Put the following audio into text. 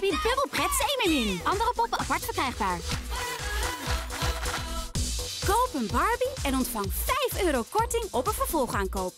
Dubbel pret in. Andere poppen apart verkrijgbaar. Koop een Barbie en ontvang 5 euro korting op een vervolgaankoop.